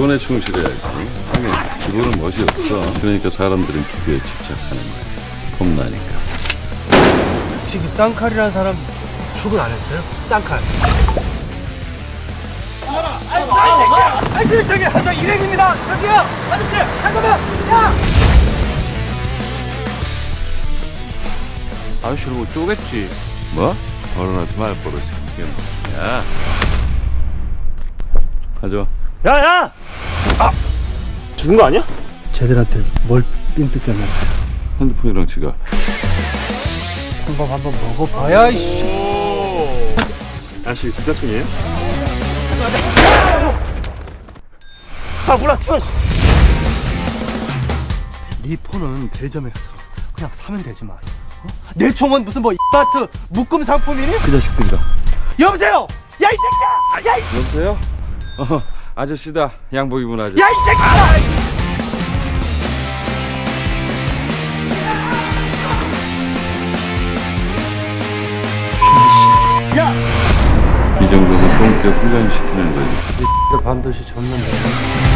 기본에 충실해야지. 하긴 기본은 멋이 없어. 그러니까 사람들은 기교에 집착하는 거야. 겁나니까. 혹시 그 쌍칼이라는 사람 출근 안 했어요? 쌍칼. 아저씨 저기 저 일행입니다. 저기요 아저씨 잠깐만 야. 아저씨를 뭐 쪼겠지. 뭐? 어른한테 말 버릇이 뭐야? 가져와. 야야! 아! 죽은 거 아니야? 쟤들한테 뭘 삥뜯겼나? 핸드폰이랑 지갑. 한번 한번 먹어봐야 이씨. 아저씨 부자층이에요? 아 몰라 튀어 네 폰은 대점에 가서 그냥 사면 되지 마. 어? 내 총은 무슨 뭐 이마트 묶음 상품이니? 그 자식들이다. 여보세요. 야 이 새끼야. 야이 여보세요? 어, 아저씨다. 양복 입은 아저씨. 야, 이 새끼야! 이 정도는 똥개 훈련시키는 거지. 반드시 졌는데.